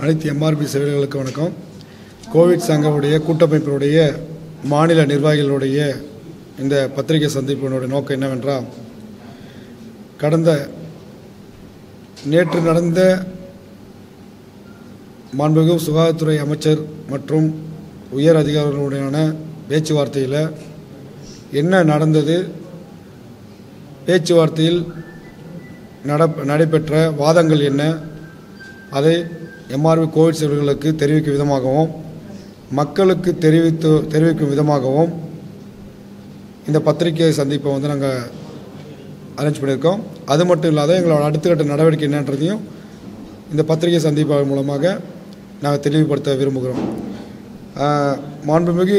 அனைத்து எம்ஆர்பி சேவைகளுக்கு வணக்கம். கோவிட் சங்கமுடைய கூட்டமைப்பினுடைய மாநில நிர்வாகிகளுடைய இந்த பத்திரிகை சந்திப்பினுடைய நோக்கம் என்னவென்றால் கடந்த நேற்று நடந்த மாண்புமிகு சுகாதாரத்துறை அமைச்சர் மற்றும் உயர் அதிகாரிகளுடனான பேச்சுவார்த்தையில் என்ன நடந்தது? பேச்சுவார்த்தையில் நட நடைபெற்ற வாதங்கள் என்ன? அதை எம்ஆர்வி கோவிட் செல்வர்களுக்கு தெரிவிக்கும் விதமாகவும் மக்களுக்கு தெரிவித்து தெரிவிக்கும் விதமாகவும் இந்த பத்திரிகை சந்திப்பை வந்து நாங்கள் அரேஞ்ச் பண்ணியிருக்கோம். அது மட்டும் இல்லாத எங்களோட அடுத்த கட்ட நடவடிக்கை என்னன்றதையும் இந்த பத்திரிகை சந்திப்பு மூலமாக நாங்கள் தெளிவுபடுத்த விரும்புகிறோம். மாண்புமிகு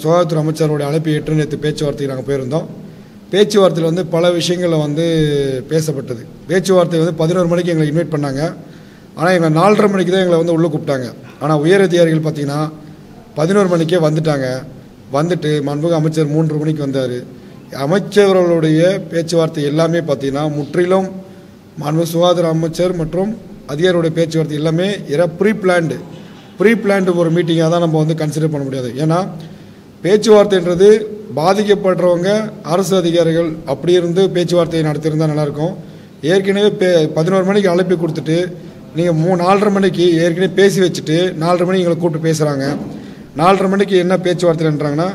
சுகாதாரத்துறை அமைச்சருடைய அழைப்பை ஏற்று நேற்று பேச்சுவார்த்தைக்கு நாங்கள் போயிருந்தோம். பேச்சுவார்த்தையில் வந்து பல விஷயங்களை வந்து பேசப்பட்டது. பேச்சுவார்த்தை வந்து பதினோரு மணிக்கு எங்களை இன்வைட் பண்ணாங்க. ஆனால் எங்களை நாலரை மணிக்கு தான் எங்களை வந்து உள்ளே கூப்பிட்டாங்க. ஆனால் உயர் அதிகாரிகள் பார்த்தீங்கன்னா பதினோரு மணிக்கே வந்துட்டாங்க. வந்துட்டு மண்புக அமைச்சர் மூன்று மணிக்கு வந்தார். அமைச்சர்களுடைய பேச்சுவார்த்தை எல்லாமே பார்த்தீங்கன்னா முற்றிலும் மாண்பு சுகாதார அமைச்சர் மற்றும் அதிகாரியுடைய பேச்சுவார்த்தை எல்லாமே இர ப்ரீ பிளான்டு ப்ரீ பிளான்டு ஒரு மீட்டிங்காக தான் நம்ம வந்து கன்சிடர் பண்ண முடியாது. ஏன்னா பேச்சுவார்த்தைன்றது பாதிக்கப்படுறவங்க அரசு அதிகாரிகள் அப்படி இருந்து பேச்சுவார்த்தையை நடத்தியிருந்தால் நல்லாயிருக்கும். ஏற்கனவே பே பதினோரு மணிக்கு அழைப்பு கொடுத்துட்டு நீங்கள் மூணு நாலரை மணிக்கு ஏற்கனவே பேசி வச்சுட்டு நாலரை மணிக்கு எங்களை கூப்பிட்டு பேசுகிறாங்க நாலரை மணிக்கு என்ன பேச்சுவார்த்தைன்றாங்கன்னா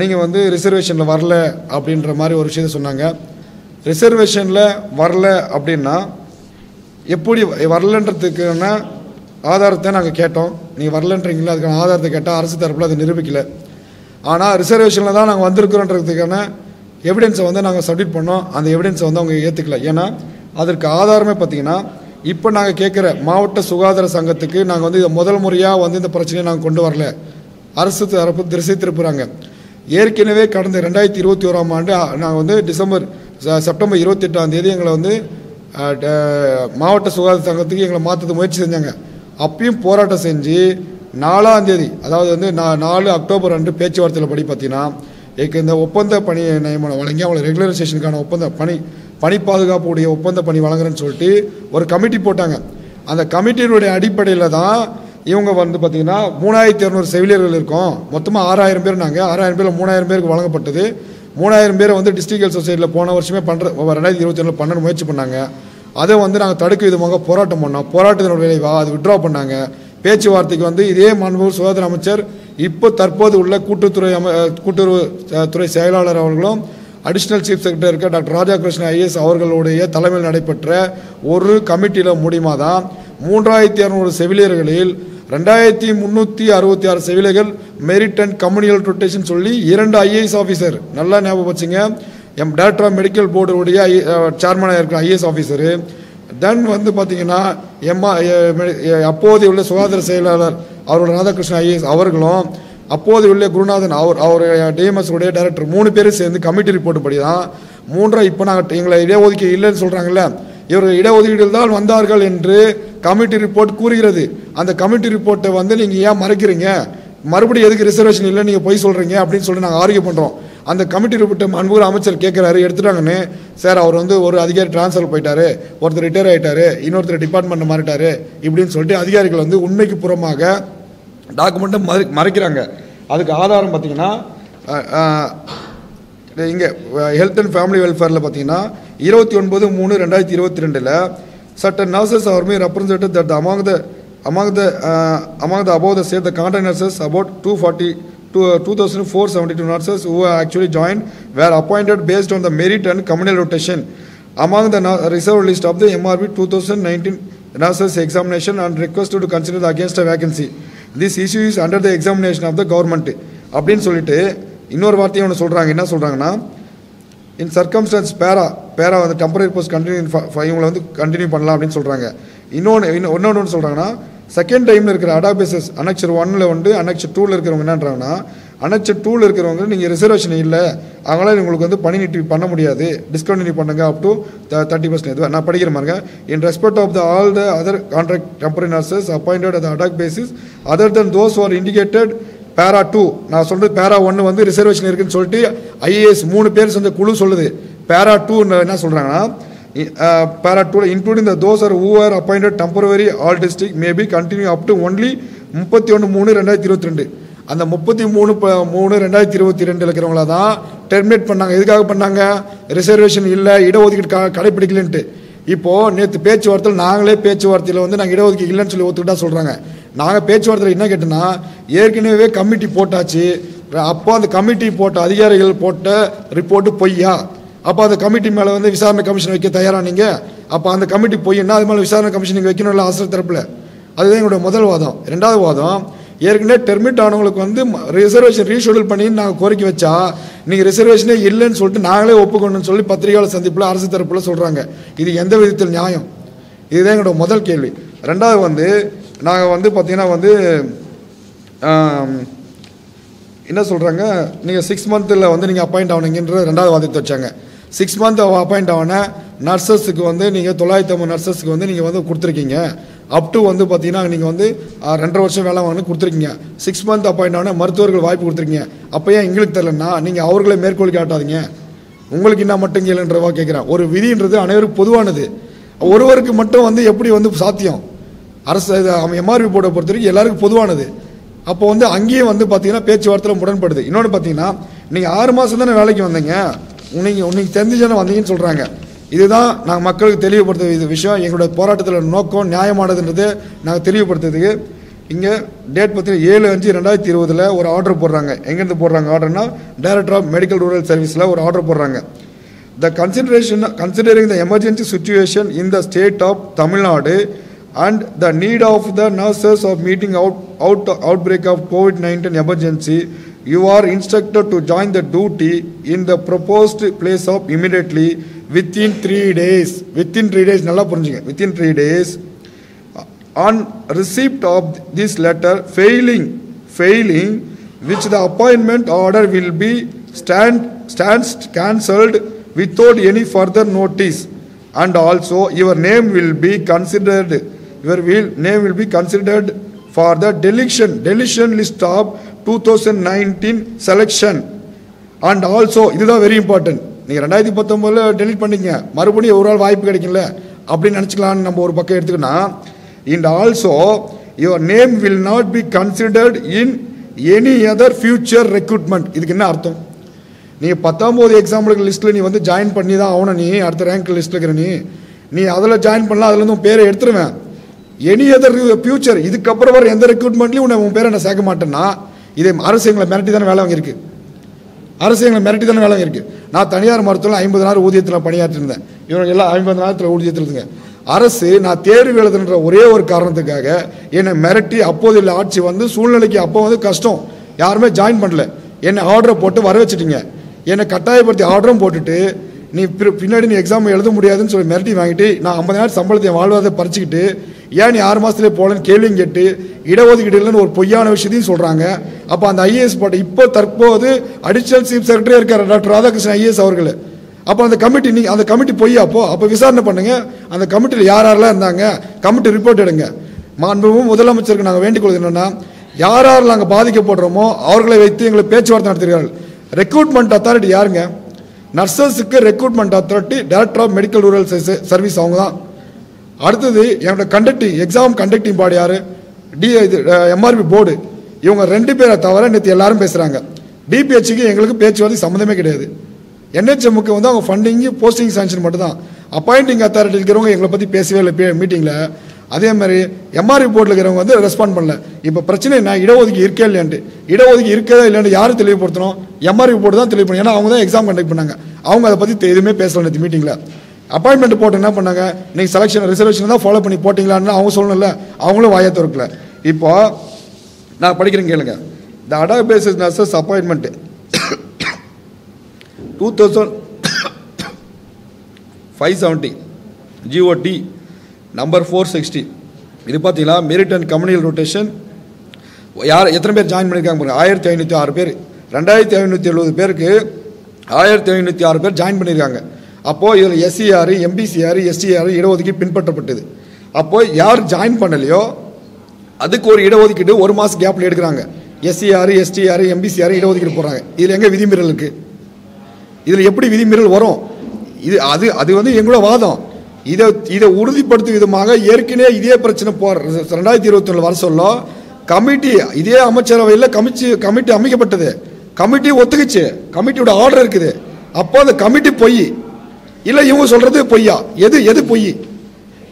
நீங்கள் வந்து ரிசர்வேஷனில் வரல அப்படின்ற மாதிரி ஒரு விஷயத்த சொன்னாங்க. ரிசர்வேஷனில் வரல அப்படின்னா எப்படி வரலன்றதுக்கான ஆதாரத்தை நாங்கள் கேட்டோம். நீங்கள் வரலன்றீங்களா? அதுக்கான ஆதாரத்தை கேட்டால் அரசு தரப்பில் அதை நிரூபிக்கலை. ஆனால் ரிசர்வேஷனில் தான் நாங்கள் வந்திருக்கிறோன்றதுக்கான எவிடன்ஸை வந்து நாங்கள் சப்மிட் பண்ணோம். அந்த எவிடன்ஸை வந்து அவங்க ஏற்றுக்கல ஏன்னா அதற்கு ஆதாரமே பார்த்தீங்கன்னா இப்போ நாங்கள் கேட்குற மாவட்ட சுகாதார சங்கத்துக்கு நாங்கள் வந்து இதை முதல் முறையாக வந்து இந்த பிரச்சனையை நாங்கள் கொண்டு வரல. அரசு தரப்பு திசை திருப்புறாங்க. ஏற்கனவே கடந்த ரெண்டாயிரத்தி இருபத்தி ஓராம் ஆண்டு நாங்கள் வந்து டிசம்பர் ச- செப்டம்பர் இருபத்தெட்டாம் தேதி எங்களை வந்து ட- மாவட்ட சுகாதார சங்கத்துக்கு எங்களை மாற்றுறது முயற்சி செஞ்சாங்க. அப்பயும் போராட்டம் செஞ்சு நாலாம் தேதி அதாவது வந்து நான் நாலு அக்டோபர் அன்று பேச்சுவார்த்தையில் படி பார்த்தீங்கன்னா எனக்கு இந்த ஒப்பந்த பணி நியமனம் வழங்கி அவங்களை ரெகுலரைசேஷனுக்கான ஒப்பந்த பணி பணி பாதுகாப்பு உடைய ஒப்பந்த பணி வழங்குறேன்னு சொல்லிட்டு ஒரு கமிட்டி போட்டாங்க. அந்த கமிட்டியினுடைய அடிப்படையில் தான் இவங்க வந்து பார்த்தீங்கன்னா மூணாயிரத்தி இரநூறு செவிலியர்கள் இருக்கோம். மொத்தமாக ஆறாயிரம் பேர் நாங்கள் ஆறாயிரம் பேரில் மூணாயிரம் பேருக்கு வழங்கப்பட்டது. மூணாயிரம் பேர் வந்து டிஸ்ட்ரிக்ட் ஹெல்த் சொசைட்டியில் போன வருஷமே பண்ணுற ரெண்டாயிரத்தி இருபத்தி ஒன்றில் பண்ண முயற்சி பண்ணாங்க. அதை வந்து நாங்கள் தடுக்க விதமாக போராட்டம் பண்ணோம். போராட்டத்தினுடைய விளைவாக அது விட்ரா பண்ணாங்க. பேச்சுவார்த்தைக்கு வந்து இதே மாண்பு சுகாதார அமைச்சர் இப்போ தற்போது உள்ள கூட்டுத்துறை அம கூட்டுறவு துறை செயலாளர் அவர்களும் அடிஷனல் சீஃப் செக்ரட்டரி இருக்க டாக்டர் ராஜாகிருஷ்ணன் ஐஏஎஸ் அவர்களுடைய தலைமையில் நடைபெற்ற ஒரு கமிட்டியில் மூலியமாக தான் மூன்றாயிரத்தி இரநூறு செவிலியர்களில் ரெண்டாயிரத்தி முந்நூற்றி அறுபத்தி ஆறு செவிலியர்கள் மெரிட் அண்ட் கம்யூனியல் ரொட்டேஷன் சொல்லி இரண்டு ஐஏஎஸ் ஆஃபீஸர் நல்லா ஞாபகம் வச்சுங்க. எம் டேரக்டர் ஆஃப் மெடிக்கல் போர்டுடைய சேர்மனாக இருக்கிற ஐஏஎஸ் ஆஃபீஸரு தென் வந்து பார்த்தீங்கன்னா எம்மா அப்போதைய உள்ள சுகாதார செயலாளர் அவரோட ராதாகிருஷ்ண ஐஏஎஸ் அவர்களும் அப்போது உள்ள குருநாதன் அவர் அவர் டிஎம்எஸ் உடைய டைரக்டர் மூணு பேரும் சேர்ந்து கமிட்டி ரிப்போர்ட் படி தான் மூன்றரை இப்போ நாங்கள் எங்களை இடஒதுக்கீடு இல்லைன்னு சொல்கிறாங்கல்ல இவர்கள் இடஒதுக்கீடுகள் தான் வந்தார்கள் என்று கமிட்டி ரிப்போர்ட் கூறுகிறது. அந்த கமிட்டி ரிப்போர்ட்டை வந்து நீங்கள் ஏன் மறைக்கிறீங்க? மறுபடியும் எதுக்கு ரிசர்வேஷன் இல்லை நீங்கள் போய் சொல்கிறீங்க அப்படின்னு சொல்லி நாங்கள் ஆர்கியூ பண்ணுறோம் அந்த கமிட்டி ரிப்போர்ட்டை அன்பு அமைச்சர் கேட்குறாரு எடுத்துட்டாங்கன்னு. சார் அவர் வந்து ஒரு அதிகாரி டிரான்ஸ்ஃபர் போயிட்டாரு. ஒருத்தர் ரிட்டையர் ஆகிட்டாரு இன்னொருத்தர் டிபார்ட்மெண்ட் மாறிட்டாரு இப்படின்னு சொல்லிட்டு அதிகாரிகள் வந்து உண்மைக்கு புறமாக டாக்குமெண்ட்டை மறை மறைக்கிறாங்க. அதுக்கு ஆதாரம் பார்த்தீங்கன்னா இங்கே ஹெல்த் அண்ட் ஃபேமிலி வெல்ஃபேரில் பார்த்தீங்கன்னா இருபத்தி ஒன்பது மூணு ரெண்டாயிரத்தி இருபத்தி ரெண்டில் சட்ட நர்சஸ் அவருமே representative that among the among the uh, among the above the said the contact nurses about 240 to, uh, 2,472 nurses who actually joined were appointed based on the merit and communal rotation. Among the reserved list of the MRB 2019 nurses examination and requested to consider the against a vacancy. This issue is under the examination of the government. அப்படின்னு சொல்லிட்டு இன்னொரு வார்த்தையை ஒன்று சொல்கிறாங்க என்ன சொல்கிறாங்கன்னா இன் circumstances பேரா பேரா வந்து டெம்பரரி போஸ்ட் கண்டினியூ இவங்களை வந்து கண்டினியூ பண்ணலாம் அப்படின்னு சொல்கிறாங்க இன்னொன்று இன்னொன்று ஒன்று சொல்கிறாங்கன்னா செகண்ட் டைமில் இருக்கிற அடாபேசஸ் அனெக்சர் ஒன்னில் வந்து அனெக்சர் டூவில் இருக்கிறவங்க என்னன்றாங்கன்னா அனெக்சர் டூவில் இருக்கிறவங்க நீங்கள் ரிசர்வேஷன் இல்லை. அவங்களால உங்களுக்கு வந்து பணி நீட்டி பண்ண முடியாது. டிஸ்கண்டினியூ பண்ணுங்க அப் டு தேர்ட்டி பர்சன்ட் இது நான் படிக்கிற மாதிரிங்க. In respect of the all the other contract temporary nurses appointed at ad hoc basis other than those are indicated para two நான் சொல்கிறது பேரா ஒன்று வந்து ரிசர்வேஷன் இருக்குன்னு சொல்லிட்டு ஐஏஎஸ் மூணு பேர் செஞ்ச குழு சொல்லுது. பேரா டூ என்ன சொல்கிறாங்கன்னா para two including the those are who appointed temporary all district maybe continue up to only முப்பத்தி ஒன்று மூணு ரெண்டாயிரத்தி இருபத்தி ரெண்டு அந்த முப்பத்தி மூணு ப- மூணு ரெண்டாயிரத்தி இருபத்தி ரெண்டில் இருக்கிறவங்கள தான் டெர்மினேட் பண்ணாங்க. எதுக்காக பண்ணாங்க? ரிசர்வேஷன் இல்லை இடஒதுக்கீடு க- கடைப்பிடிக்கலன்ட்டு. இப்போது நேற்று பேச்சுவார்த்தையில் நாங்களே பேச்சுவார்த்தையில் வந்து நாங்கள் இடஒதுக்கீடு இல்லைன்னு சொல்லி ஒத்துக்கிட்டா சொல்கிறாங்க நாங்கள் பேச்சுவார்த்தையில் என்ன கேட்டோன்னா ஏற்கனவே கமிட்டி போட்டாச்சு. அப்போ அந்த கமிட்டி போட்ட அதிகாரிகள் போட்ட ரிப்போர்ட்டு பொய்யா? அப்போ அந்த கமிட்டி மேலே வந்து விசாரணை கமிஷன் வைக்க தயாராக நீங்கள் அப்போ அந்த கமிட்டி போய் என்ன அது மேலே விசாரணை கமிஷன் நீங்கள் வைக்கணும்ல அரசு தரப்பில்? அதுதான் எங்களுடைய முதல் வாதம். ரெண்டாவது வாதம் ஏற்கனவே டெர்மிட் ஆனவங்களுக்கு வந்து ரிசர்வேஷன் ரீஷெடியூல் பண்ணி நாங்கள் கோரிக்கை வச்சா நீங்கள் ரிசர்வேஷனே இல்லைன்னு சொல்லிட்டு நாங்களே ஒப்புக்கணும்னு சொல்லி பத்திரிகையாளர் சந்திப்பில் அரசு தரப்பில் சொல்கிறாங்க இது எந்த விதத்தில் நியாயம்? இதுதான் எங்களோட முதல் கேள்வி. ரெண்டாவது வந்து நாங்கள் வந்து பார்த்தீங்கன்னா வந்து என்ன சொல்கிறாங்க நீங்கள் சிக்ஸ் மந்த்தில் வந்து நீங்கள் அப்பாயிண்ட் ஆகணுங்கன்ற ரெண்டாவது வாதத்தை வச்சாங்க. சிக்ஸ் மந்த் அப்பாயிண்ட் ஆன நர்சஸுக்கு வந்து நீங்கள் தொள்ளாயிரத்தி ஐம்பது நர்சஸுக்கு வந்து நீங்கள் வந்து கொடுத்துருக்கீங்க. அப் டு வந்து பார்த்தீங்கன்னா நீங்கள் வந்து ரெண்டரை வருஷம் வேலை வாங்க கொடுத்துருக்கீங்க. சிக்ஸ் மந்த் அப்பாயிண்ட் ஆன மருத்துவர்கள் வாய்ப்பு கொடுத்துருக்கீங்க. அப்போ ஏன் எங்களுக்கு தெரிலன்னா நீங்கள் அவர்களை மேற்கோள் காட்டாதீங்க. உங்களுக்கு என்ன மட்டும் கேளுன்றவா கேட்குறேன் ஒரு விதின்றது அனைவருக்கும் பொதுவானது. ஒருவருக்கு மட்டும் வந்து எப்படி வந்து சாத்தியம்? அரசு எம்ஆர்பி போர்டை பொறுத்த வரைக்கும் எல்லாருக்கும் பொதுவானது. அப்போ வந்து அங்கேயும் வந்து பார்த்தீங்கன்னா பேச்சுவார்த்தையில் முரண்படுது. இன்னொன்று பார்த்தீங்கன்னா நீங்கள் ஆறு மாதம் தானே வேலைக்கு வந்தீங்க. உன்னைங்க உன்னைக்கு தெரிஞ்சு தெரிஞ்சுதானே வந்தீங்கன்னு சொல்கிறாங்க இதுதான் நாங்கள் மக்களுக்கு தெளிவுபடுத்த இது விஷயம். எங்களுடைய போராட்டத்தில் நோக்கம் நியாயமானதுன்றது நாங்கள் தெளிவுபடுத்துறதுக்கு. இங்கே டேட் பார்த்தீங்கன்னா ஏழு அஞ்சு ரெண்டாயிரத்தி இருபதில் ஒரு ஆர்டர் போடுறாங்க. எங்கேருந்து போடுறாங்க ஆர்டர்னா டைரக்டர் ஆஃப் மெடிக்கல் ரூரல் சர்வீஸில் ஒரு ஆர்டர் போடுறாங்க. The consideration considering the emergency situation in the state of Tamil Nadu and the need of the nurses of meeting out out outbreak of COVID nineteen emergency you are instructed to join the duty in the proposed place of immediately within three days. Within three days, நல்லா புரிஞ்சுங்க within three days. On receipt of this letter, failing, failing, which the appointment order will be stand, stands cancelled without any further notice. And also, your name will be considered, your will, name will be considered for the deletion, deletion list of two thousand nineteen selection and also இதுதான் very important நீங்கள் ரெண்டாயிரத்தி பத்தொம்போதில் delete பண்ணிங்க. மறுபடியும் ஒரு ஆள் வாய்ப்பு கிடைக்கல அப்படின்னு நினச்சிக்கலான்னு நம்ம ஒரு பக்கம் எடுத்துக்கோன்னா and also your name will not be considered in any other future recruitment இதுக்கு என்ன அர்த்தம்? நீ பத்தொம்போது எக்ஸாம்பிளுக்கு லிஸ்ட்டில் நீ வந்து ஜாயின் பண்ணி தான் ஆகணும் நீ அடுத்த ரேங்க் லிஸ்ட்டில் இருக்கிற நீ. நீ அதில் ஜாயின் பண்ணலாம் அதுலேருந்து உன் பேரை எடுத்துருவேன். எனி அதர் ஃபியூச்சர் இதுக்கப்புறம் வர எந்த ரெக்ரூட்மெண்ட்லையும் உன்னை உன் பேரை நான் சேர்க்க மாட்டேன்னா இதே அரசு எங்களை மிரட்டி தானே வேலை வாங்கியிருக்கு. அரசு எங்களை மிரட்டி தானே வேலை வாங்கியிருக்கு. நான் தனியார் மருத்துவம் ஐம்பது நாள் ஊதியத்தில் பணியாற்றிருந்தேன். இவங்க எல்லாம் ஐம்பது நாளத்தில் ஊதியத்தில் இருந்தேன். அரசு நான் தேர்வு எழுதுன்ற ஒரே ஒரு காரணத்துக்காக என்னை மிரட்டி அப்போது இல்லை ஆட்சி வந்து சூழ்நிலைக்கு அப்போ வந்து கஷ்டம். யாருமே ஜாயின் பண்ணல. என்னை ஆர்டரை போட்டு வர வச்சுட்டீங்க. என்னை கட்டாயப்படுத்தி ஆர்டரும் போட்டுட்டு நீ பிற- பின்னாடி நீ எக்ஸாம் எழுத முடியாதுன்னு சொல்லி மிரட்டி வாங்கிட்டு நான் ஐம்பதாயிரம் சம்பளத்தை என் வாழ்வாதை பறிச்சுக்கிட்டு ஏன் நீ ஆறு மாதத்துலேயே போகலன்னு கேள்வியும் கேட்டு இடஒதுக்கீடு இல்லைன்னு ஒரு பொய்யான விஷயத்தையும் சொல்கிறாங்க அப்போ அந்த ஐஏஎஸ் போட்ட இப்போ தற்போது அடிஷனல் சீஃப் செக்ரட்டரியாக இருக்கார் டாக்டர் ராதாகிருஷ்ணன் ஐஏஎஸ் அவர்கள். அப்போ அந்த கமிட்டி நீ அந்த கமிட்டி பொய்யா அப்போ? அப்போ விசாரணை பண்ணுங்கள் அந்த கமிட்டியில் யார் யாரெல்லாம் இருந்தாங்க? கமிட்டி ரிப்போர்ட் எடுங்க. மாண்பும் முதலமைச்சருக்கு நாங்கள் வேண்டிக் கொள்வது யார் யார் நாங்கள் பாதிக்கப்படுறோமோ அவர்களை வைத்து எங்களை பேச்சுவார்த்தை நடத்துகிறார்கள். ரெக்ரூட்மெண்ட் அத்தாரிட்டி யாருங்க? நர்சஸுக்கு recruitment authority director of medical rural service அவங்க தான் அடுத்தது என்னோட கண்டக்டிங் எக்ஸாம் கண்டக்டிங் பாடி யார்? டி இது எம்ஆர்பி போர்டு இவங்க ரெண்டு பேரை தவிர நேற்று எல்லாரும் பேசுகிறாங்க டிபிஹெச்சுக்கு எங்களுக்கு பேச்சுவார்த்தை சம்மந்தமே கிடையாது. என்ஹெச்எம்முக்கு வந்து அவங்க ஃபண்டிங்கு போஸ்டிங் சாங்ஷன் மட்டும்தான். அப்பாயிண்டிங் அத்தாரிட்டி இருக்கிறவங்க எங்களை பற்றி பேசவே இல்லை மீட்டிங்கில் அதே மாதிரி எம்ஆர்பி போர்டில் இருக்கிறவங்க வந்து ரெஸ்பாண்ட் பண்ணல. இப்போ பிரச்சனை என்ன? இடஒதுக்கீடு இருக்கே இல்லையான்ட்டு. இடஒதுக்கீடு இருக்கதா இல்லைன்னு யாரும் தெளிவுபடுத்தணும்? எம்ஆர்பி போர்டு தான் தெளிவு பண்ணணும் ஏன்னா அவங்க தான் எக்ஸாம் கண்டக்ட் பண்ணாங்க. அவங்க அதை பற்றி எதுவுமே பேசலை நேற்று மீட்டிங்கில் அப்பாயின்மெண்ட் போட்டு என்ன பண்ணாங்க? நீங்கள் செலெக்ஷன் ரிசர்வேஷன் தான் ஃபாலோ பண்ணி போட்டிங்களான்னு அவங்க சொல்லணும்ல. அவங்களும் வாயை திறக்கல. இப்போ நான் படிக்கிறேன் கேளுங்க. The ad hoc basis nurses appointment two thousand five seventy GOD number four sixty இது பார்த்தீங்கன்னா மெரிட் அண்ட் கம்யூனியல் ரொட்டேஷன் யார் எத்தனை பேர் ஜாயின் பண்ணியிருக்காங்க பாருங்க. ஆயிரத்தி ஐநூற்றி ஆறு பேர். ரெண்டாயிரத்தி ஐநூற்றி எழுபது பேருக்கு ஆயிரத்தி ஐநூற்றி ஆறு பேர் ஜாயின் பண்ணியிருக்காங்க அப்போது இதில் எஸ்சிஆர் எம்பிசிஆர் எஸ்டிஆர் இடஒதுக்கீடு பின்பற்றப்பட்டது. அப்போது யார் ஜாயின் பண்ணலையோ அதுக்கு ஒரு இடஒதுக்கீடு ஒரு மாதம் கேப்பில் எடுக்கிறாங்க. எஸ்சிஆர் எஸ்டிஆர் எம்பிசிஆர் இடஒதுக்கீடு போடுறாங்க. இதில் எங்கே விதிமீறல் இருக்குது இதில் எப்படி விதிமீறல் வரும்? இது அது அது வந்து எங்களோட வாதம். இதை இதை உறுதிப்படுத்தும் விதமாக ஏற்கனவே இதே பிரச்சனை போற ரெண்டாயிரத்தி இருபத்தொன்னு வர சொல்ல கமிட்டி இதே அமைச்சரவையில் கமிச்சு கமிட்டி அமைக்கப்பட்டது. கமிட்டி ஒத்துக்குச்சு. கமிட்டியோட ஆர்டர் இருக்குது. அப்போ அந்த கமிட்டி பொய் இல்லை இவங்க சொல்றது பொய்யா? எது எது பொய்?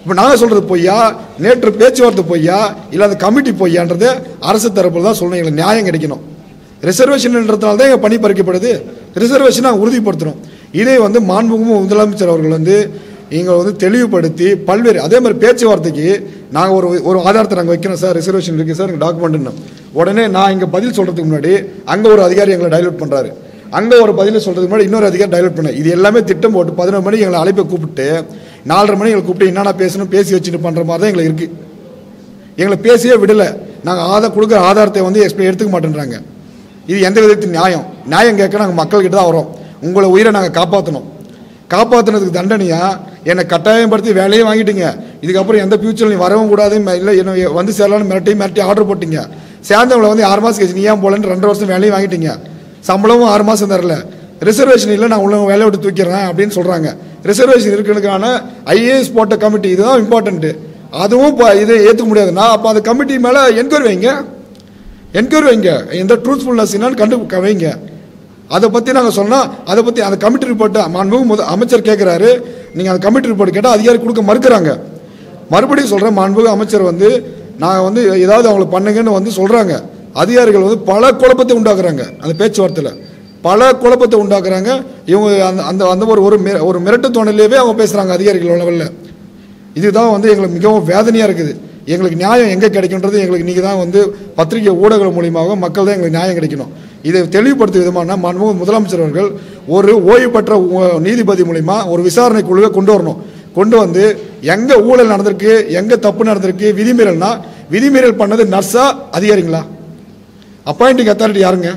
இப்போ நாங்கள் சொல்றது பொய்யா? நேற்று பேச்சுவார்த்தை பொய்யா? இல்லை அந்த கமிட்டி பொய்யான்றது அரசு தரப்பில் தான் சொல்லணும். எங்களுக்கு நியாயம் கிடைக்கணும். ரிசர்வேஷன்ன்றதுனால தான் எங்கள் பணி பறிக்கப்படுது. ரிசர்வேஷனை நாங்கள் உறுதிப்படுத்தணும். இதை வந்து மாண்புமிகு முதலமைச்சர் அவர்கள் வந்து எங்களை வந்து தெளிவுபடுத்தி பல்வேறு அதே மாதிரி பேச்சுவார்த்தைக்கு நாங்கள் ஒரு ஒரு ஆதாரத்தை நாங்கள் வைக்கிறோம் சார். ரிசர்வேஷன் இருக்குது சார் எங்கள் டாக்குமெண்ட்னு உடனே நான் இங்கே பதில் சொல்கிறதுக்கு முன்னாடி அங்கே ஒரு அதிகாரி எங்களை டைலூட் பண்ணுறாரு அங்கே ஒரு பதில் சொல்கிறதுக்கு முன்னாடி இன்னொரு அதிகாரி டைலட் பண்ணேன் இது எல்லாமே திட்டம் போட்டு பதினொரு மணிக்கு எங்களை அழைப்பை கூப்பிட்டு நாலரை மணி எங்களை கூப்பிட்டு என்னென்ன பேசணும் பேசி வச்சுட்டு பண்ணுற மாதிரி தான் எங்களுக்கு இருக்குது எங்களை பேசியே விடலை. நாங்கள் ஆதார் கொடுக்குற ஆதாரத்தை வந்து எக்ஸ்பிளை எடுத்துக்க மாட்டேன்றாங்க. இது எந்த விதத்தில் நியாயம்? நியாயம் கேட்க நாங்கள் மக்கள்கிட்ட தான் வரோம் உங்களை உயிரை நாங்கள் காப்பாற்றணும் காப்பாற்றினதுக்கு தண்டனையாக என்னை கட்டாயப்படுத்தி வேலையும் வாங்கிட்டீங்க. இதுக்கப்புறம் எந்த ஃபியூச்சரில் நீ வரவும் கூடாது இல்லை என்ன வந்து சேரலான்னு மிரட்டி மிரட்டி ஆர்டர் போட்டீங்க. சேர்ந்தவங்களை வந்து ஆறு மாதம் கழிச்சு நீ ஏன் போலன்னு ரெண்டு வருஷம் வேலையும் வாங்கிட்டீங்க. சம்பளமும் ஆறு மாதம் தரல. ரிசர்வேஷன் இல்லை நான் உள்ள வேலையை விட்டு தூக்கிறேன் அப்படின்னு சொல்கிறாங்க ரிசர்வேஷன் இருக்கிறதுக்கான ஐஏஎஸ் போட்ட கமிட்டி இதுதான் இம்பார்ட்டன்ட்டு அதுவும் இப்போ இதை ஏற்றுக்க முடியாதுன்னா அப்போ அந்த கமிட்டி மேலே என்கொயரி வைங்க. என்கொயரி வைங்க. எந்த ட்ரூத்ஃபுல்னஸ் என்னன்னு கண்டு வைங்க. அதை பற்றி நாங்கள் சொன்னால் அதை பற்றி அந்த கமிட்டி ரிப்போர்ட்டை மாண்புமிகு முத அமைச்சர் கேட்குறாரு நீங்கள் அந்த கமிட்டி ரிப்போர்ட் கேட்டால் அதிகாரி கொடுக்க மறுக்கிறாங்க. மறுபடியும் சொல்கிறேன் மாண்புமிகு அமைச்சர் வந்து நாங்கள் வந்து ஏதாவது அவங்களுக்கு பண்ணுங்கன்னு வந்து சொல்கிறாங்க அதிகாரிகள் வந்து பல குழப்பத்தை உண்டாக்குறாங்க அந்த பேச்சுவார்த்தையில். பல குழப்பத்தை உண்டாக்குறாங்க. இவங்க அந்த அந்த அந்த ஒரு ஒரு மிர- ஒரு மிரட்டு தோணலையவே அவங்க பேசுகிறாங்க அதிகாரிகள் லெவலில். இதுதான் வந்து எங்களுக்கு மிகவும் வேதனையாக இருக்குது. எங்களுக்கு நியாயம் எங்கே கிடைக்குன்றது எங்களுக்கு நீங்கள் தான் வந்து பத்திரிகை ஊடகங்கள் மூலியமாக மக்கள் தான் எங்களுக்கு நியாயம் கிடைக்கணும். இதை தெளிவுபடுத்தும் விதமான மன்மோகன் முதலமைச்சர் அவர்கள் ஒரு ஓய்வு பெற்ற நீதிபதி மூலிமா ஒரு விசாரணை குழுவை கொண்டு வரணும். கொண்டு வந்து எங்கே ஊழல் நடந்திருக்கு எங்கே தப்பு நடந்திருக்கு விதிமீறல்னா விதிமீறல் பண்ணது நர்ஸா அதிகாரிங்களா? அப்பாயிண்டிங் அத்தாரிட்டி யாருங்க?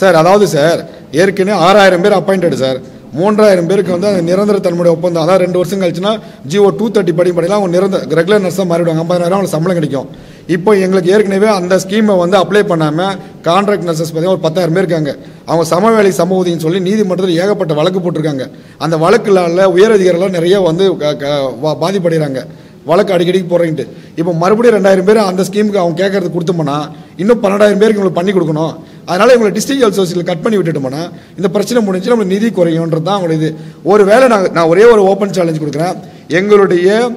சார் அதாவது சார் ஏற்கனவே ஆறாயிரம் பேர் அப்பாயிண்டட் சார் மூன்றாயிரம் பேருக்கு வந்து அந்த நிரந்தர தன்மையுடைய ஒப்பந்தம். அதாவது ரெண்டு வருஷம் கழிச்சுன்னா ஜிஓ டூ தேர்ட்டி படி படிலாம் அவங்க நிரந்தர ரெகுலர் நர்ஸாக மாறிடுவாங்க. ஐம்பதாயிரம் அவங்களுக்கு சம்பளம் கிடைக்கும். இப்போ எங்களுக்கு ஏற்கனவே அந்த ஸ்கீமை வந்து அப்ளை பண்ணாமல் கான்ட்ராக்ட் நர்சஸ் பார்த்தீங்கன்னா ஒரு பத்தாயிரம் பேர் இருக்காங்க. அவங்க சமவேளை சமூகத்தின்னு சொல்லி நீதிமன்றத்தில் ஏகப்பட்ட வழக்கு போட்டிருக்காங்க. அந்த வழக்குலால உயரதிகாரிகள் நிறைய வந்து க- க- பாதிப்படைகிறாங்க வழக்கு அடிக்கடிக்கு போடுறீங்கட்டு இப்போ மறுபடியும் ரெண்டாயிரம் பேர் அந்த ஸ்கீமுக்கு அவங்க கேட்கறது கொடுத்தோம்னா இன்னும் பன்னெண்டாயிரம் பேருக்கு இவங்களுக்கு பண்ணி கொடுக்கணும். அதனால் இவங்களை டிஸ்ட்ரிக்ட் ஹெல்த் சோசியல் கட் பண்ணி விட்டுட்டோம்னா இந்த பிரச்சனை முடிஞ்சு நம்மளுக்கு நிதி குறையும்ன்றது தான் அவங்களோட இது. ஒரு வேளை நாங்கள் நான் ஒரே ஒரு ஓப்பன் சேலஞ்ச் கொடுக்குறேன். எங்களுடைய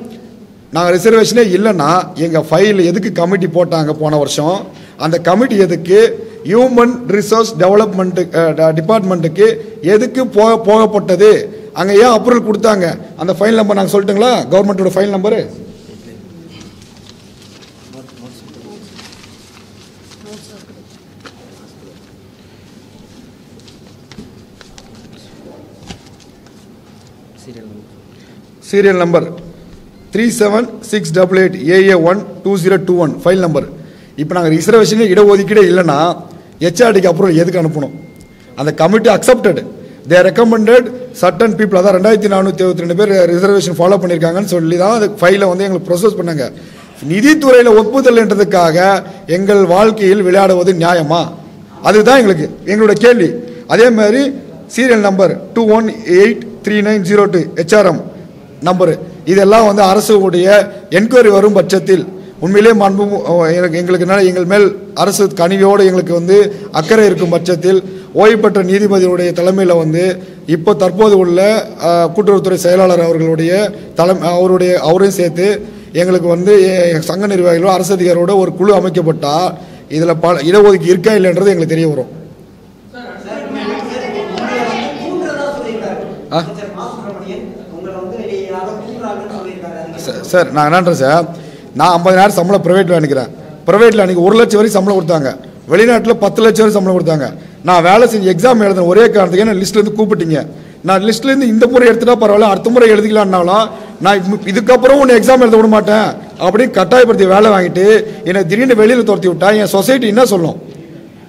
நாங்கள் ரிசர்வேஷனே இல்லைன்னா எங்கள் ஃபைல் எதுக்கு கமிட்டி போட்டாங்க போன வருஷம்? அந்த கமிட்டி எதுக்கு? ஹியூமன் ரிசோர்ஸ் டெவலப்மெண்ட்டு டிபார்ட்மெண்ட்டுக்கு எதுக்கு போக போகப்பட்டது? அங்கே ஏன் அப்ரூவல் கொடுத்தாங்க? அந்த ஃபைல் நம்பர் நாங்கள் சொல்லட்டுங்களா? கவர்மெண்ட்டோட file number serial number three seven six double eight A A one two zero two one file number இப்போ நாங்கள் ரிசர்வேஷனே இடஒதுக்கீடே இல்லைன்னா ஹெச்ஆர்டிக்கு அப்ரூவல் எதுக்கு அனுப்பணும்? அந்த committee accepted they recommended certain people அதான் ரெண்டாயிரத்தி நானூற்றி எழுபத்தி ரெண்டு பேர் ரிசர்வேஷன் ஃபாலோ பண்ணியிருக்காங்கன்னு சொல்லி தான் அது ஃபைலை வந்து எங்களுக்கு ப்ரொசஸ் பண்ணாங்க. நிதித்துறையில் ஒப்புதல்ன்றதுக்காக எங்கள் வாழ்க்கையில் விளையாடுவது நியாயமா? அதுதான் எங்களுக்கு எங்களோட கேள்வி. அதே மாதிரி serial number two one eight three nine zero two HRM number இதெல்லாம் வந்து அரசுடைய என்கொயரி வரும் பட்சத்தில் உண்மையிலே மாண்பு எனக்கு எங்களுக்கு என்ன எங்கள் மேல் அரசு கனிவோடு எங்களுக்கு வந்து அக்கறை இருக்கும் பட்சத்தில் ஓய்வு பெற்ற நீதிபதியுடைய தலைமையில் வந்து இப்போ தற்போது உள்ள கூட்டுறவுத்துறை செயலாளர் அவர்களுடைய தலைமை அவருடைய அவரையும் சேர்த்து எங்களுக்கு வந்து எ- சங்க நிர்வாகிகளோ அரசு அதிகாரியோட ஒரு குழு அமைக்கப்பட்டால் இதில் பல இடஒதுக்கீடு இருக்கா இல்லைன்றது எங்களுக்கு தெரிய வரும் ஆ? அமைச்சர் மா சுப்பிரமணியன் உங்களை வந்து யாரோ தூண்டுறாங்கன்னு சொல்லியிருக்காரு அது சார் நான் என்னன்றேன் சார் நான் ஐம்பதாயிரம் சம்பளம் ப்ரைவேட்டில் அனுக்கிறேன். ப்ரைவேட்டில் அன்றைக்கி ஒரு லட்சம் வரைக்கும் சம்பளம் கொடுத்தாங்க. வெளிநாட்டில் பத்து லட்சம் வரைக்கும் சம்பளம் கொடுத்தாங்க. நான் வேலை செஞ்சு எக்ஸாம் எழுதுன ஒரே காரணத்துக்கு என்ன லிஸ்ட்லேருந்து கூப்பிட்டீங்க. நான் லிஸ்ட்லேருந்து இந்த முறை எடுத்துட்டா பரவாயில்ல அடுத்த முறை எழுதிக்கலான்னாலும் நான் இதுக்கப்புறம் உன்னை எக்ஸாம் எழுத விட மாட்டேன். அப்படின்னு கட்டாயப்படுத்தி வேலை வாங்கிட்டு என்னை திடீர்னு வெளியில் துரத்தி விட்டா என் சொசைட்டி என்ன சொல்லும்?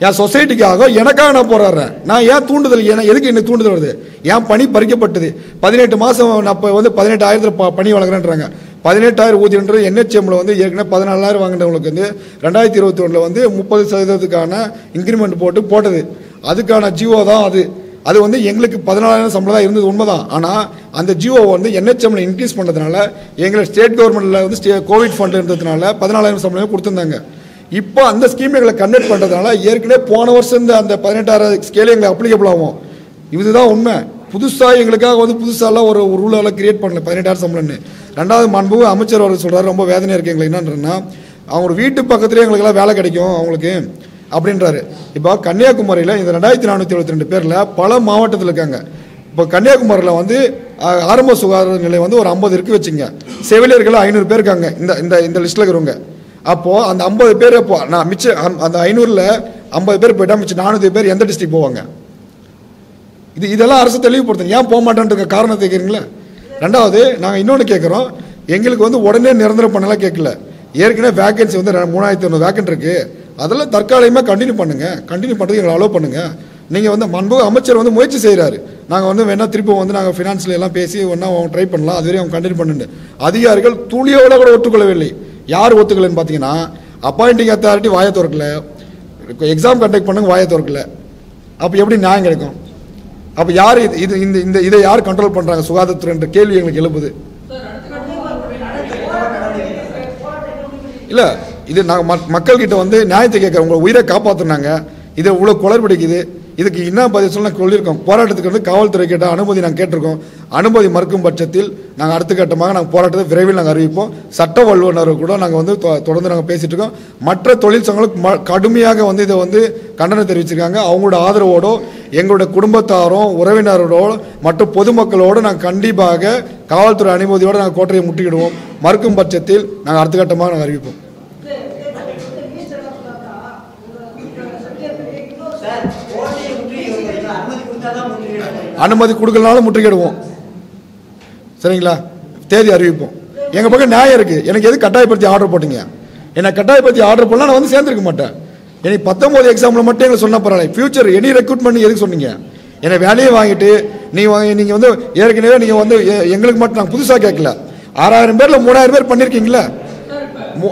என் சொசைட்டிக்காக எனக்காக நான் போராடுறேன். நான் ஏன் தூண்டுதல் ஏன்னா எதுக்கு என்ன தூண்டுதல் வருது? என் பணி பறிக்கப்பட்டது. பதினெட்டு மாதம் நான் இப்போ வந்து பதினெட்டாயிரத்தில் ப பணி வழங்குறேன்றாங்க பதினெட்டாயிரம் ஊதியன்றது என்ஹெச்எம்ல வந்து ஏற்கனவே பதினாலாயிரம் வாங்கினவங்களுக்கு வந்து. ரெண்டாயிரத்தி இருபத்தி ஒன்றில் வந்து முப்பது சதவீதத்துக்கான இன்க்ரிமெண்ட் போட்டு போட்டது. அதுக்கான ஜியோ தான் அது. அது வந்து எங்களுக்கு பதினாலாயிரம் சம்பளம் தான் இருந்தது உண்மைதான். ஆனால் அந்த ஜியோ வந்து என்ஹெச்எம்மில் இன்க்ரீஸ் பண்ணதுனால எங்களை ஸ்டேட் கவர்மெண்ட்ல வந்து ஸ்டே கோவிட் ஃபண்ட் இருந்ததுனால பதினாலாயிரம் சம்பளமே கொடுத்துருந்தாங்க. இப்போ அந்த ஸ்கீம் எங்களை கன்வெர்ட் பண்ணுறதுனால ஏற்கனவே போன வருஷம் இந்த அந்த பதினெட்டாயிரம் ஸ்கேல் எங்களுக்கு அப்ளிகபிள் ஆகும். இதுதான் உண்மை. புதுசாக எங்களுக்காக வந்து புதுசாலாம் ஒரு ரூலெல்லாம் கிரியேட் பண்ணல. பதினெட்டாயிரம் சம்பளம்னு. ரெண்டாவது மாண்பு அமைச்சர் அவர் சொல்கிறார் ரொம்ப வேதனையாக இருக்கு எங்களுக்கு என்னன்றன்னா அவங்க வீட்டு பக்கத்துலேயே எங்களுக்கெல்லாம் வேலை கிடைக்கும் அவங்களுக்கு அப்படின்றாரு. இப்போ கன்னியாகுமரியில் இந்த ரெண்டாயிரத்தி நானூற்றி எழுபத்தி ரெண்டு பேரில் பல மாவட்டத்தில் இருக்காங்க. இப்போ கன்னியாகுமரியில் வந்து ஆரம்ப சுகாதார நிலையம் வந்து ஒரு ஐம்பது இருக்கு வச்சுங்க. செவிலியர்கள் ஐநூறு பேர் இருக்காங்க. இந்த இந்த இந்த லிஸ்ட்டில் இருக்கிறவங்க. அப்போது அந்த ஐம்பது பேர் இப்போ நான் மிச்சம் அந்த- ஐநூறில் ஐம்பது பேர் போயிட்டா மிச்சம் நானூற்றி பேர் எந்த டிஸ்ட்ரிக்ட் போவாங்க? இது இதெல்லாம் அரசு தெளிவுபடுத்தணும் ஏன் போக மாட்டேன்ற காரணத்தை கேட்குறீங்களா? ரெண்டாவது நாங்கள் இன்னொன்று கேட்குறோம் எங்களுக்கு வந்து உடனே நிரந்தரம் பண்ணலாம் கேட்கல. ஏற்கனவே வேகன்சி வந்து ரெ- மூணாயிரத்தி ஐநூறு வேக்கன்ட் இருக்கு. அதெல்லாம் தற்காலிகமாக கண்டினியூ பண்ணுங்க. கண்டினியூ பண்ணுறதுக்கு எங்களை அலோவ் பண்ணுங்க. நீங்கள் வந்து மண்பு அமைச்சர் வந்து முயற்சி செய்கிறாரு நாங்கள் வந்து வேணா திருப்பி வந்து நாங்கள் ஃபினான்ஸில் எல்லாம் பேசி ஒன்றா அவங்க ட்ரை பண்ணலாம். அதுவரை அவங்க கண்டினியூ பண்ணுண்டு அதிகாரிகள் துளியோட கூட ஒத்துக்கொள்ளவில்லை. யார் ஒத்துக்கலைன்னு பார்த்தீங்கன்னா அப்பாயிண்டிங் அத்தாரிட்டி வாயை திறக்கல. எக்ஸாம் கண்டக்ட் பண்ணுங்க வாயை திறக்கல. அப்போ எப்படி நியாயம் கிடைக்கும்? அப்போ யார் இது இது இந்த இந்த இதை யார் கண்ட்ரோல் பண்ணுறாங்க சுகாதாரத்துறைன்ற கேள்வி எங்களுக்கு எழுப்புது இல்லை இது நாங்கள் மக்கள்கிட்ட வந்து நியாயத்தை கேட்குறோம் உங்களை உயிரை காப்பாற்றுனாங்க இதை இவ்வளோ குளறுபடிக்குது. இதுக்கு என்ன பதில் சொல்ல சொல்லியிருக்கோம். போராட்டத்துக்கு வந்து காவல்துறை கேட்ட அனுமதி நாங்கள் கேட்டிருக்கோம். அனுமதி மறுக்கும் பட்சத்தில் நாங்கள் அடுத்த கட்டமாக நாங்கள் போராட்டத்தை விரைவில் நாங்கள் அறிவிப்போம். சட்ட வல்லுநர் கூட நாங்கள் வந்து தொ- தொடர்ந்து நாங்கள் பேசிட்டு இருக்கோம். மற்ற தொழிற்சங்கங்களுக்கு ம- கடுமையாக வந்து இதை வந்து கண்டனம் தெரிவிச்சிருக்காங்க. அவங்களோட ஆதரவோட எங்களோட குடும்பத்தாரும் உறவினரோட மற்றும் பொதுமக்களோடு நாங்கள் கண்டிப்பாக காவல்துறை அனுமதியோடு நாங்கள் கோட்டையை முட்டிக்கிடுவோம். மறுக்கும் பட்சத்தில் நாங்கள் அடுத்த கட்டமாக நாங்கள் அறிவிப்போம் சார் கோட்டையை முற்றுகையிடுவீங்க அனுமதி கொடுத்தாதான் முற்றுகையிடுவீங்க அனுமதி கொடுக்கலனாலும் முற்றுகையிடுவோம். சரிங்களா? தேதி அறிவிப்போம். எங்கள் பக்கம் நியாயம் இருக்குது எனக்கு எது கட்டாயப்படுத்தி ஆர்டர் போட்டீங்க? என்னை கட்டாயப்படுத்தி ஆர்டர் பண்ணலாம் நான் வந்து சேர்ந்துருக்க மாட்டேன். எனக்கு பத்தொம்போது எக்ஸாமில் மட்டும் எங்களுக்கு சொன்ன பரவாயில்ல. ஃபியூச்சர் எனி ரெக்ரூட்மெண்ட் எதுக்கு சொன்னீங்க? என்னை வேலையை வாங்கிட்டு நீங்கள் நீங்கள் வந்து ஏற்கனவே நீங்கள் வந்து எ- எங்களுக்கு மட்டும் நாங்கள் புதுசாக கேட்கல. ஆறாயிரம் பேரில் மூணாயிரம் பேர் பண்ணியிருக்கீங்களா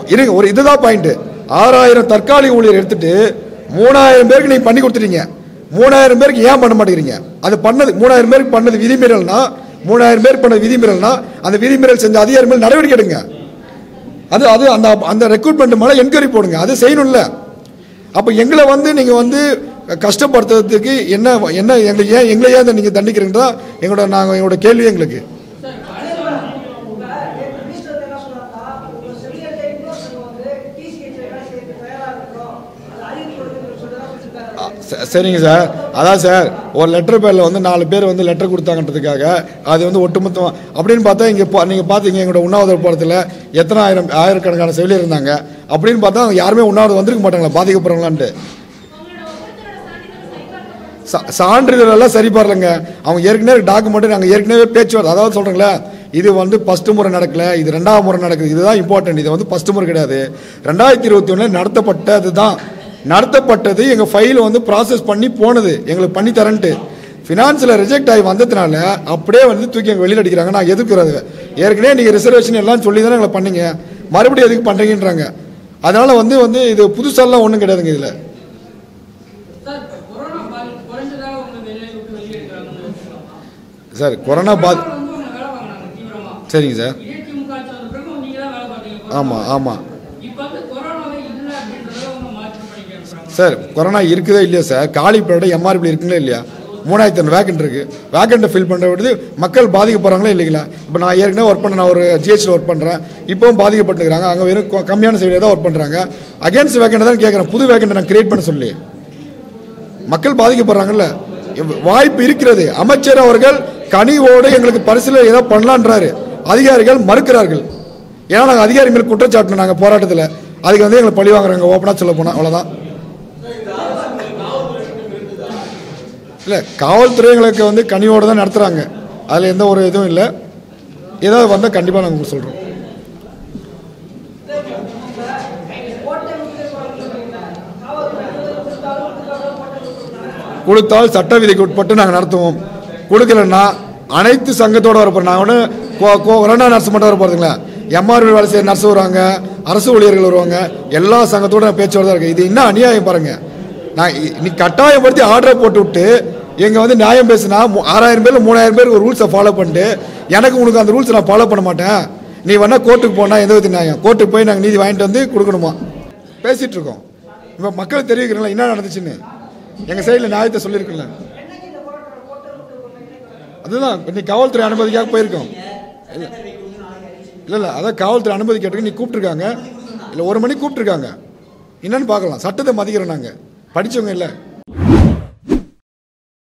இருங்க ஒரு இதுதான் பாயிண்ட்டு ஆறாயிரம் தற்காலிக ஊழியர் எடுத்துட்டு மூணாயிரம் பேருக்கு நீங்கள் பண்ணி கொடுத்துட்டீங்க. மூணாயிரம் பேருக்கு ஏன் பண்ண மாட்டேங்கிறீங்க? அது பண்ணது மூணாயிரம் பேருக்கு பண்ணது விதிமீறல்னா மூணாயிரம் பேர் பண்ண விதிமீறல்னா அந்த விதிமீறல் செஞ்ச அதிகாரி மேல் நடவடிக்கை எடுங்க. அது அது அந்த அந்த ரெக்ரூட்மெண்ட் மேலே என்கொயரி போடுங்க. அது செய்யணும்ல. அப்போ எங்களை வந்து நீங்கள் வந்து கஷ்டப்படுத்துறதுக்கு என்ன என்ன எங்களை ஏன் எங்களை ஏன் நீங்கள் தண்டிக்கிறீங்கன்னா எங்களோட நாங்கள் எங்களோட கேள்வி எங்களுக்கு. சரிங்க சார். அதான் சார் ஒரு லெட்டர் பேரில் வந்து நாலு பேர் வந்து லெட்டர் கொடுத்தாங்கன்றதுக்காக அது வந்து ஒட்டுமொத்தம் அப்படின்னு பார்த்தா இங்கே நீங்கள் பார்த்தீங்க எங்களோட உண்ணாவிரத போகிறதுல எத்தனை ஆயிரம் ஆயிரக்கணக்கான செவிலியர் இருந்தாங்க. அப்படின்னு பார்த்தா அவங்க யாருமே உண்ணாவிரதம் வந்திருக்க மாட்டாங்களா பாதிக்கப்படுறாங்களான்ட்டு. சா- சான்றிதழ் எல்லாம் சரி பாருங்க அவங்க ஏற்கனவே டாக்குமெண்ட் நாங்கள் ஏற்கனவே பேச்சுவார்த்தை அதாவது சொல்கிறேங்களே இது வந்து ஃபஸ்ட்டு முறை நடக்கல இது ரெண்டாவது முறை நடக்குது இதுதான் இம்பார்ட்டன்ட் இது வந்து ஃபஸ்ட்டு முறை கிடையாது. ரெண்டாயிரத்தி இருபத்தி ஒன்றில் நடத்தப்பட்டது தான் நடத்தப்பட்டது எங்கள் ஃபைல் வந்து ப்ராசஸ் பண்ணி போனது எங்களுக்கு பண்ணி தரேன்ட்டு. ஃபினான்ஸில் ரிஜெக்ட் ஆகி வந்ததுனால அப்படியே வந்து தூக்கி எங்கள் வெளியில் அடிக்கிறாங்க. நான் எதிர்க்கிறது ஏற்கனவே நீங்கள் ரிசர்வேஷன் எல்லாம் சொல்லி தானே எங்களை பண்ணீங்க. மறுபடியும் எதுக்கு பண்ணுறீங்கன்றாங்க அதனால் வந்து வந்து இது புதுசாலாம் ஒன்றும் கிடையாதுங்க இதில். சார் கொரோனா பாதிப்பு குறைஞ்சதாக உங்களை வெளியே விட்டு சார் கொரோனா இருக்குதோ இல்லையா சார்? காலி பேரோட எம்ஆர்பி இருக்குங்களா இல்லையா? மூணாயிரத்தி ரெண்டு வேக்கண்ட் இருக்கு. வேக்கண்ட்டை ஃபில் பண்ணுற விடுது. மக்கள் போகிறாங்களா இல்லைங்களா? இப்போ நான் ஏற்கனவே ஒர்க் பண்ண நான் ஒரு ஜிஹெச்சில் ஒர்க் பண்ணுறேன் இப்போவும் பாதிக்கப்பட்டுருக்காங்க அங்கே வெறும் கம்மியான சைடில் தான் ஒர்க் பண்ணுறாங்க அகேன்ஸ்ட் வேக்கண்ட் தான் கேட்குறேன் புது வேக்கண்ட் நான் கிரியேட் பண்ண சொல்லி. மக்கள் பாதிக்கப்படுறாங்கல்ல. வாய்ப்பு இருக்கிறது. அமைச்சர் அவர்கள் கனிவோடு எங்களுக்கு பரிசில் ஏதோ பண்ணலான்றாரு. அதிகாரிகள் மறுக்கிறார்கள். ஏன்னா நாங்கள் அதிகாரி மேல் குற்றச்சாட்டு நாங்கள் போராட்டத்தில். அதுக்கு வந்து எங்களை பழி வாங்குறாங்க. ஓப்பனாக சொல்ல போனால் அவ்வளோதான் இல்லை காவல்துறைகளுக்கு வந்து கனிவோடு தான் நடத்துகிறாங்க அதில் எந்த ஒரு இதுவும் இல்லை. ஏதாவது வந்தால் கண்டிப்பாக நாங்கள் சொல்கிறோம் கொடுத்தால் சட்ட விதிக்கு உட்பட்டு நாங்கள் நடத்துவோம். கொடுக்கலன்னா அனைத்து சங்கத்தோட வர போகிறோம் நான் ஒன்று கொரோனா நர்ஸ் மட்டும் வர போகிறதுங்களா எம்ஆர்பி வேலை செய்ய நர்ஸ் வருவாங்க அரசு ஊழியர்கள் வருவாங்க. எல்லா சங்கத்தோட நான் இருக்குது தான் இது இன்னும் அநியாயம் பாருங்கள் நான் இ- நீ கட்டாயப்படுத்தி ஆர்டரை போட்டு விட்டு எங்க வந்து நியாயம் பேசுனா ஆறாயிரம் பேர் மூணாயிரம் பேர் ஒரு ரூல்ஸை ஃபாலோ பண்ணிட்டு எனக்கு உனக்கு அந்த ரூல்ஸை நான் ஃபாலோ பண்ண மாட்டேன். நீ வேணா கோர்ட்டுக்கு போனால் எந்த வித நியாயம். கோர்ட்டுக்கு போய் நாங்கள் நீதி வாங்கிட்டு வந்து கொடுக்கணுமா? பேசிகிட்டு இருக்கோம். இப்போ மக்கள் தெரிவிக்கிறீங்களா என்ன நடந்துச்சுன்னு? எங்கள் சைடில் நியாயத்தை சொல்லியிருக்கல அதுதான் இப்ப நீ காவல்துறை அனுமதிக்காக போயிருக்கோம். இல்லை இல்லை இல்லை அதான் காவல்துறை அனுமதி கேட்டு நீ கூப்பிட்டுருக்காங்க. இல்லை ஒரு மணி கூப்பிட்டுருக்காங்க. என்னன்னு பார்க்கலாம். சட்டத்தை மதிக்கிறோம் நாங்கள் படிச்சவங்க இல்லை.